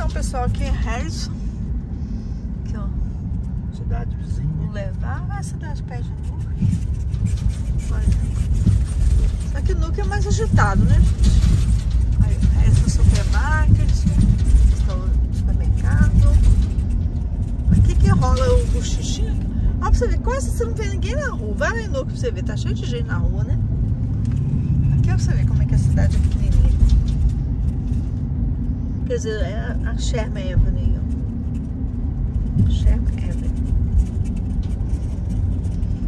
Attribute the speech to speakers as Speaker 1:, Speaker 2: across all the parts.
Speaker 1: Então, pessoal, aqui é Harrison. Aqui, ó.
Speaker 2: Cidade vizinha.
Speaker 1: Vou levar. Ah, cidade perto de Nuca. Olha. Só que Nuca é mais agitado, né, gente? Aí, Harrison Supermarket. Supermercado. Aqui que rola o buchichinho. Ó, pra você ver, quase você não vê ninguém na rua. Vai lá em Nuca pra você ver, tá cheio de gente na rua, né? Aqui ó, pra você ver como é que a cidade é pequenininha. Quer dizer, é a Sherman Avenue. Sherman Avenue.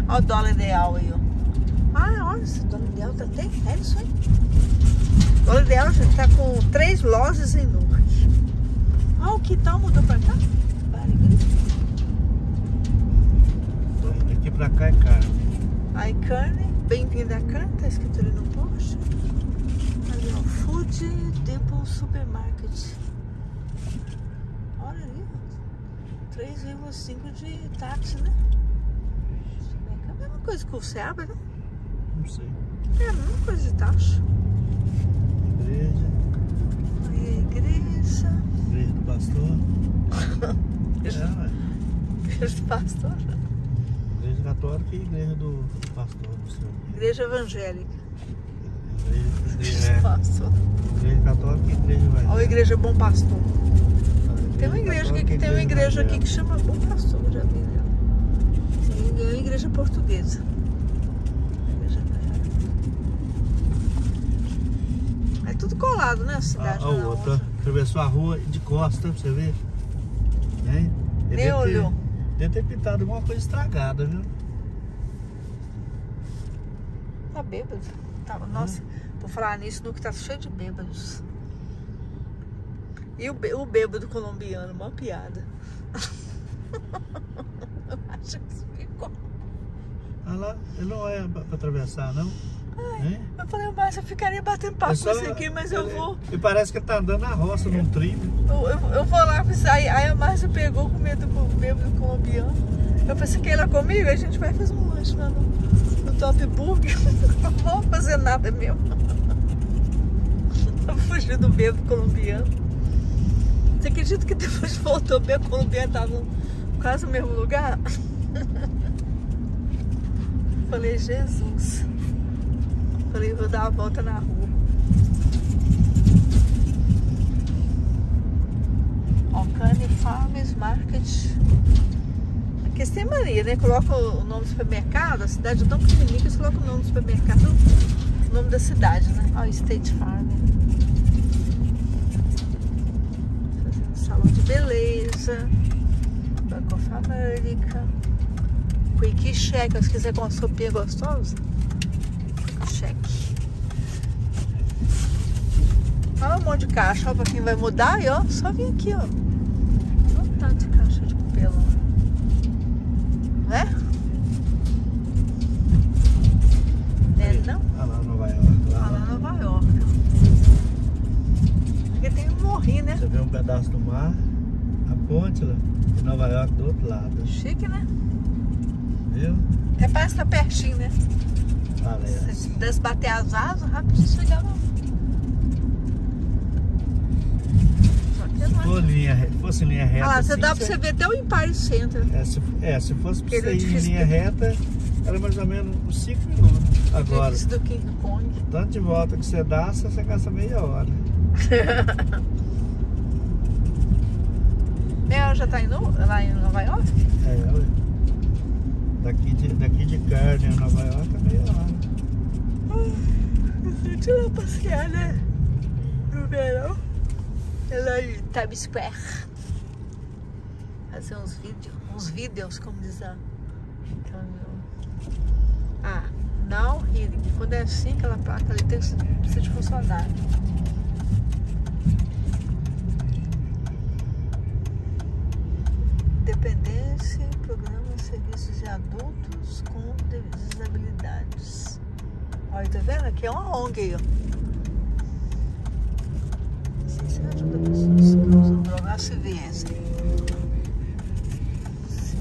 Speaker 1: Ó o dólar ideal aí, ó. Ah, olha, esse dólar ideal tá até é isso aí. O dólar ideal já tá com três lojas em Newark. Ó, o que tal mudou pra cá?
Speaker 2: Daqui pra cá é caro.
Speaker 1: Aí, carne, bem-vindo a carne, tá escrito ali no post. Food Depot Supermarket. Olha ali, ó. 3,5 de táxi, né? É a mesma coisa que o Seabra, né?
Speaker 2: Não sei.
Speaker 1: É a mesma coisa de taxa.
Speaker 2: Igreja.
Speaker 1: Aí a igreja.
Speaker 2: Igreja do pastor.
Speaker 1: Igreja
Speaker 2: É,
Speaker 1: igreja do pastor.
Speaker 2: Igreja católica e igreja do pastor. Sei.
Speaker 1: Igreja evangélica. Pastor.
Speaker 2: é, igreja católica igreja
Speaker 1: Ó, a igreja Bom Pastor. Tem uma
Speaker 2: Igreja católica
Speaker 1: tem uma igreja aqui que
Speaker 2: evangélica.
Speaker 1: chama Bom Pastor, já vi, né? Tem uma igreja portuguesa. É tudo colado, né? A
Speaker 2: A,
Speaker 1: cidade.
Speaker 2: a
Speaker 1: uma na
Speaker 2: outra. Atravessou a rua de costa, pra você ver. Né?
Speaker 1: Nem
Speaker 2: Ele deve ter-
Speaker 1: olhou.
Speaker 2: Deve ter pintado alguma coisa estragada, viu?
Speaker 1: Tá bêbado. Tá, nossa, por falar nisso, no que tá cheio de bêbados. E o, o bêbado colombiano, uma piada. Eu acho que isso ficou.
Speaker 2: Olha lá, ele não é pra, atravessar, não? Hein?
Speaker 1: Eu falei, mas eu ficaria batendo papo
Speaker 2: É
Speaker 1: com você aqui, mas eu
Speaker 2: ele-
Speaker 1: vou.
Speaker 2: E parece que ele tá andando na roça, num trilho.
Speaker 1: Eu, eu, eu vou lá, aí, aí a Márcia pegou com medo do bêbado colombiano. Eu quer ir lá comigo? A gente vai fazer um lanche lá no Top Burger. Não vou fazer nada mesmo. Eu fugi do bêbado colombiano. Você acredita que depois voltou o bêbado colombiano tava quase no mesmo lugar? Falei, Jesus. Falei, vou dar uma volta na rua. Alcane Farmers Market. Eles têm mania, né? Coloca o nome do supermercado, a cidade é tão pequenininha que eles colocam o nome do supermercado, o nome da cidade, né? Ó, State Farm. Fazendo salão de beleza. Bank of America. Quick Check, se quiser com uma sopinha gostosa. Quick Check. Olha um monte de caixa, ó, pra quem vai mudar, e ó, só vir aqui, ó. O tanto de caixa de papelão. Né? É, não?
Speaker 2: Olha lá, Nova York. Lá,
Speaker 1: Lá na Nova York. Aqui tem um morrinho, né?
Speaker 2: Você vê um pedaço do mar, a ponte lá, e Nova York do outro lado.
Speaker 1: Chique, né?
Speaker 2: Viu?
Speaker 1: Até parece que tá pertinho, né?
Speaker 2: Parece.
Speaker 1: Se pudesse bater as asas, rapidinho chegava. Só que
Speaker 2: Se
Speaker 1: não
Speaker 2: for
Speaker 1: é.
Speaker 2: Linha, fosse linha reta.
Speaker 1: Ah você
Speaker 2: assim,
Speaker 1: dá pra você ver até o Empire Center.
Speaker 2: É, se, é, se fosse pra
Speaker 1: Aquele
Speaker 2: você ir em linha reta, era mais ou menos uns 5 minutos. Agora,
Speaker 1: Isso do King Kong.
Speaker 2: tanto de volta que você dá, você gasta meia hora.
Speaker 1: Ela já tá indo lá em Nova York?
Speaker 2: É, ué. Daqui de, daqui de carne a Nova York é meia hora.
Speaker 1: Deixa eu lá passear, né? Ela em Times Square. Fazer uns vídeos, uns vídeos, como diz a. Ah, não hearing. Quando é assim, aquela placa ali tem que precisa de funcionário. Dependência, programa, serviços de adultos com desabilidades. Olha, tá vendo? Aqui é uma ONG ó. Você ajuda pessoas que usam drogas, você vê essa. Você